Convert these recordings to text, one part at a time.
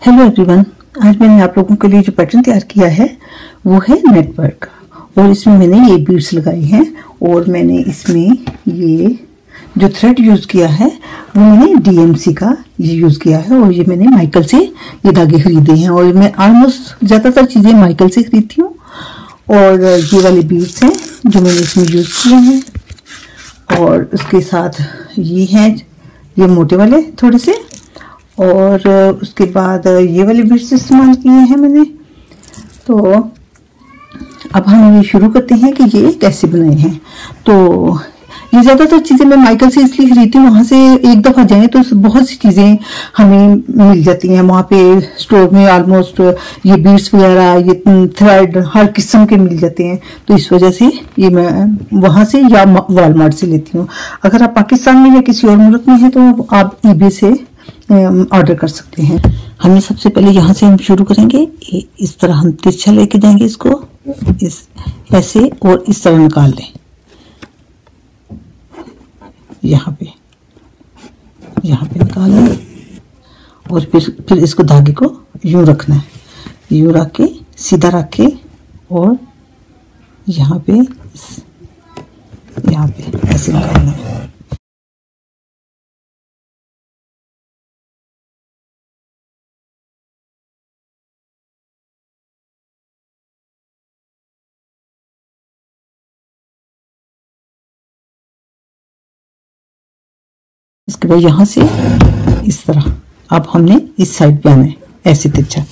Hello everyone आज मैंने आप लोगों के लिए जो पैटर्न तैयार किया है, वो है नेटवर्क और इसमें मैंने ये बीड्स लगाई हैं, और मैंने इसमें ये जो थ्रेड यूज़ किया है, वो मैंने डीएमसी का ये यूज़ किया है, और ये मैंने माइकल से ये धागे खरीदे हैं। और मैं ऑलमोस्ट ज़्यादातर चीज़ें माइकल से खरीदती हूँ, और ये वाले बीड्स हैं जो मैंने इसमें यूज़ किए हैं। और उसके साथ ये हैं, ये मोटे वाले थोड़े से और उसके बाद ये वाले बीड्स इस्तेमाल किए हैं मैंने। तो अब हम ये शुरू करते हैं कि ये कैसे बनाए हैं। तो ये ज़्यादातर चीज़ें मैं माइकल से इसलिए खरीदती हूँ, वहाँ से एक दफ़ा जाएँ तो बहुत सी चीज़ें हमें मिल जाती हैं। वहाँ पे स्टोर में ऑलमोस्ट ये बीड्स वगैरह, ये थ्रेड हर किस्म के मिल जाते हैं। तो इस वजह से ये मैं वहाँ से या वॉलमार्ट से लेती हूँ। अगर आप पाकिस्तान में या किसी और मुल्क में हैं तो आप ईबे से ऑर्डर कर सकते हैं। हमें सबसे पहले यहाँ से हम शुरू करेंगे। इस तरह हम तिरछा लेके जाएँगे इसको। इस, ऐसे और इस तरह निकाल लें यहाँ पे यहाँ पे निकाल लें और फिर फिर इसको धागे को यूँ रखना है। यूँ रख के, सीधा रख के और यहाँ पे यहाँ पे ऐसे निकालना है। इसके बाद यहाँ से इस तरह। अब हमने इस साइड पे आना है। ऐसे तिरछा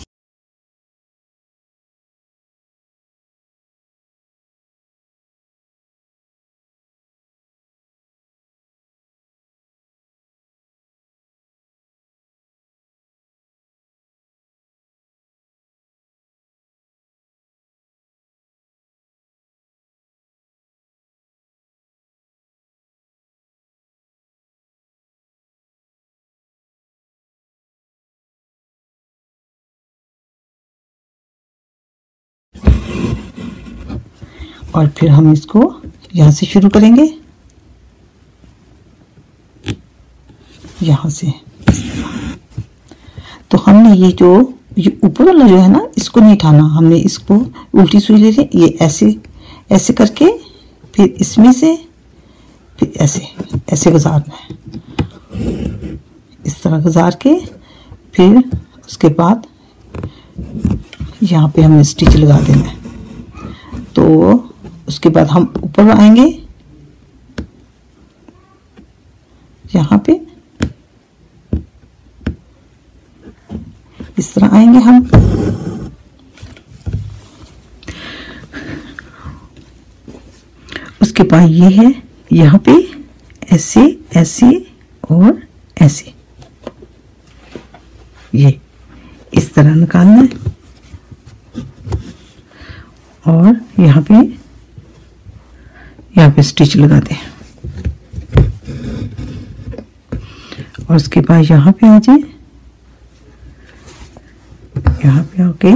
और फिर हम इसको यहाँ से शुरू करेंगे। यहाँ से। तो हमने ये जो, ये ऊपर वाला जो है ना, इसको नहीं उठाना हमने इसको उल्टी सुई ले ली, ये ऐसे ऐसे करके फिर इसमें से, फिर ऐसे ऐसे गुजारना है। इस तरह गुजार के फिर उसके बाद यहाँ पे हमने स्टिच लगा देना है। तो उसके बाद हम ऊपर आएँगे। यहाँ पे। इस तरह आएँगे हम। उसके बाद ये है, यहाँ पे ऐसे ऐसे और ऐसे। ये, इस तरह निकालना है। और यहाँ पे पे स्टिच लगा दें और उसके बाद यहाँ पे आ जाए। यहाँ पे आके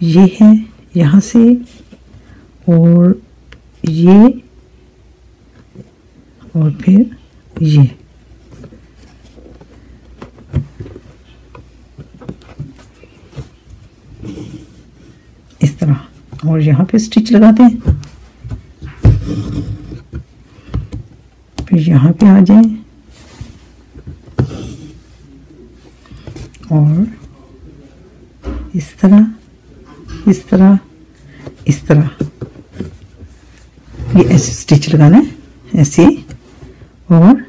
ये है यहाँ से, और ये, और फिर ये। इस तरह। और यहाँ पे स्टिच लगाते हैं। फिर यहाँ पे आ जाए। और इस तरह इस तरह इस तरह। ये ऐसे स्टिच लगाना है, ऐसे। और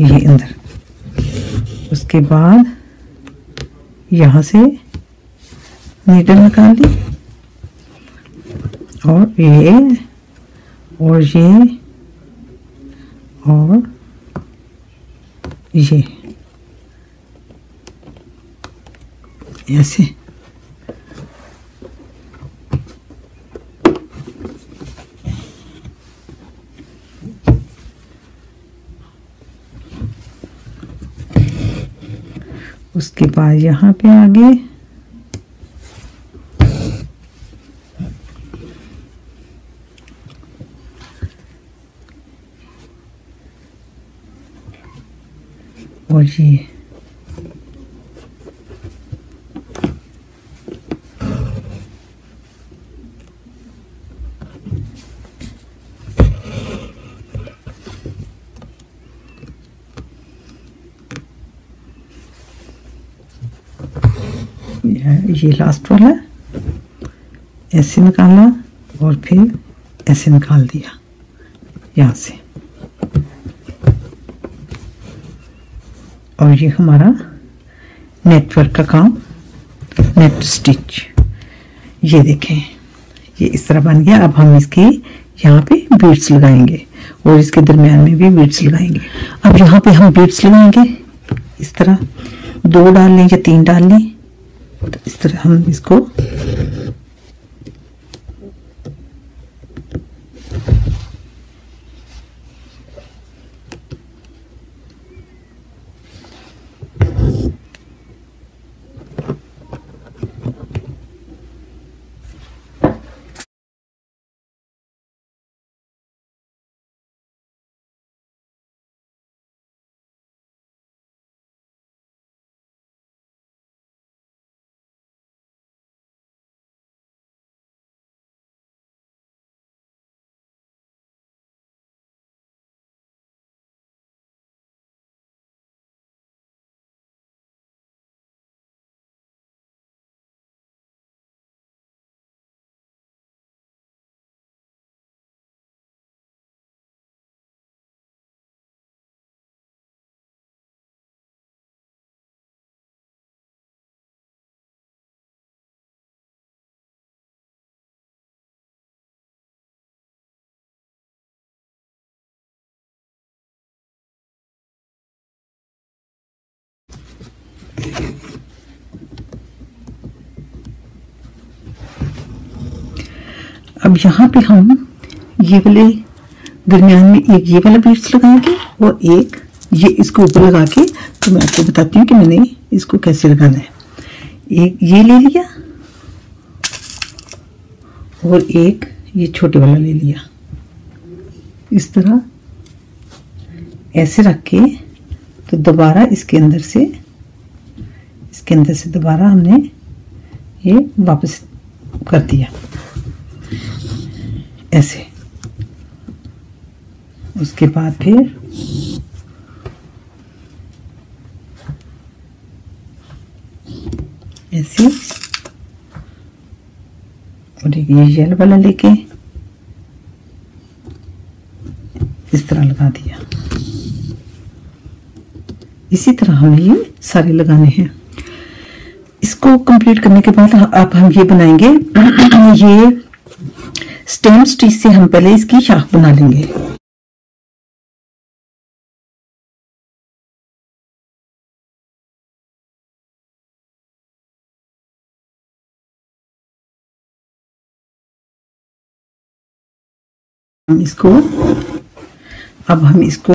ये अंदर। उसके बाद यहाँ से नीडल निकाल दी और ये और ये और ये। ऐसे। उसके बाद यहाँ पे आगे। और ये ये लास्ट वाला ऐसे निकाला और फिर ऐसे निकाल दिया। यहाँ से। और ये हमारा नेटवर्क का काम नेट स्टिच ये देखें, ये इस तरह बन गया। अब हम इसके यहाँ पे बीड्स लगाएँगे और इसके दरमियान में भी बीड्स लगाएँगे। अब यहाँ पे हम बीड्स लगाएँगे। इस तरह दो डाल लें या तीन डाल लें। तो इस तरह हम इसको अब यहाँ पे हम ये वाले दरमियान में एक ये वाला बीट्स लगाएँगे और एक ये इसको ऊपर लगा के तो मैं आपको बताती हूँ कि मैंने इसको कैसे लगाना है। एक ये ले लिया और एक ये छोटे वाला ले लिया। इस तरह ऐसे रख के तो दोबारा इसके अंदर से इसके अंदर से दोबारा हमने ये वापस कर दिया। ऐसे। उसके बाद फिर ऐसे और एक ये जेल वाला लेके इस तरह लगा दिया। इसी तरह हमें ये सारे लगाने हैं। इसको कंप्लीट करने के बाद अब हम ये बनाएँगे। ये स्टेम स्टिच से हम पहले इसकी शाख बना लेंगे। हम इसको अब हम इसको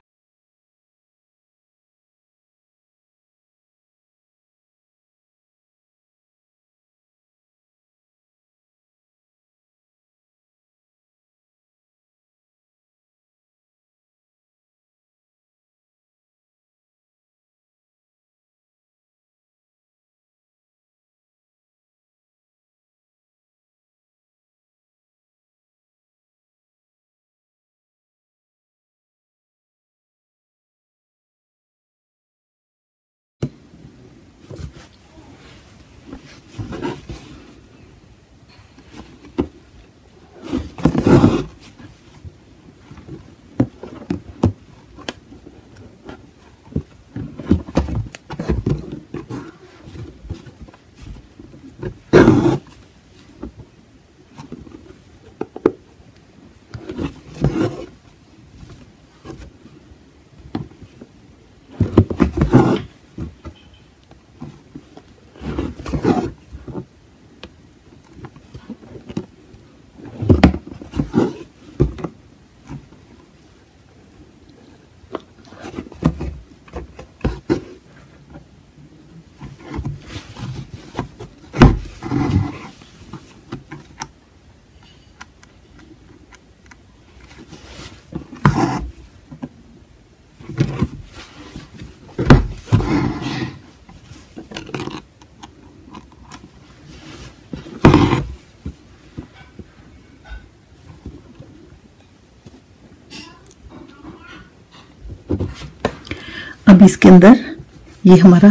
इसके अंदर, ये हमारा,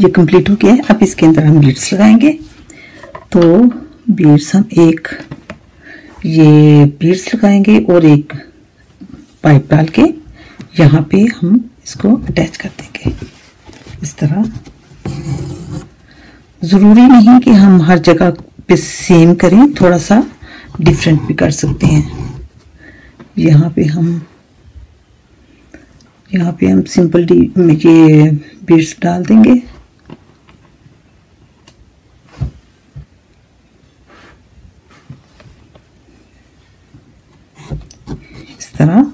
ये कंप्लीट हो गया है। अब इसके अंदर हम बीड्स लगाएँगे। तो बीड्स हम एक, ये बीड्स लगाएँगे और एक पाइप डाल के यहाँ पे हम इसको अटैच कर देंगे। इस तरह। ज़रूरी नहीं कि हम हर जगह पे सेम करें, थोड़ा सा डिफरेंट भी कर सकते हैं। यहाँ पे हम यहाँ पे हम सिंपल डी ये बीड्स डाल देंगे। इस तरह।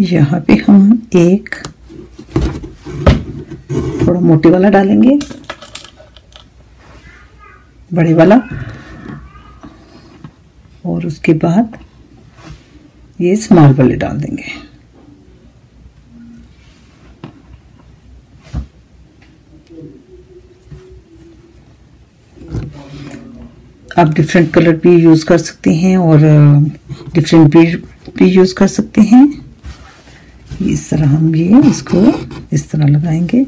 यहाँ पे हम एक थोड़ा मोटे वाला डालेंगे। बड़े वाला। और उसके बाद ये स्मॉल वाले डाल देंगे। आप डिफरेंट कलर भी यूज़ कर सकते हैं और डिफरेंट भी भी यूज़ कर सकते हैं। इस तरह हम ये इसको इस तरह लगाएँगे।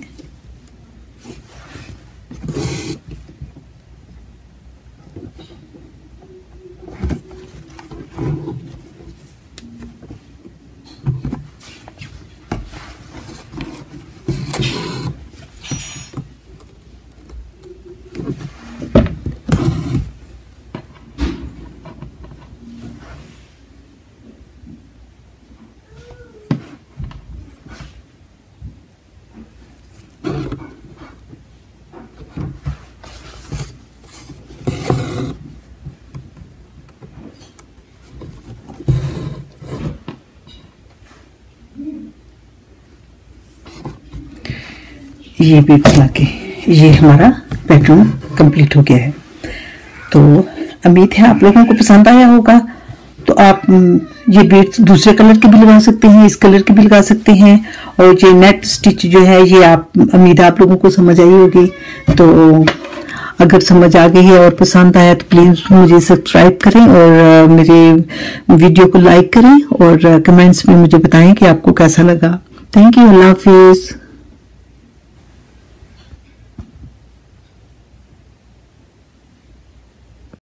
ये भी बना के, ये हमारा बेडरूम कंप्लीट हो गया है। तो उम्मीद है आप लोगों को पसंद आया होगा तो आप ये बेड दूसरे कलर के भी लगा सकते हैं, इस कलर के भी लगा सकते हैं, और ये नेट स्टिच जो है, ये आप, उम्मीद आप लोगों को समझ आई होगी। तो अगर समझ आ गई है और पसंद आया तो प्लीज़ मुझे सब्सक्राइब करें और मेरे वीडियो को लाइक करें और कमेंट्स में मुझे बताएँ कि आपको कैसा लगा। थैंक यू अल्लाह हाफिज़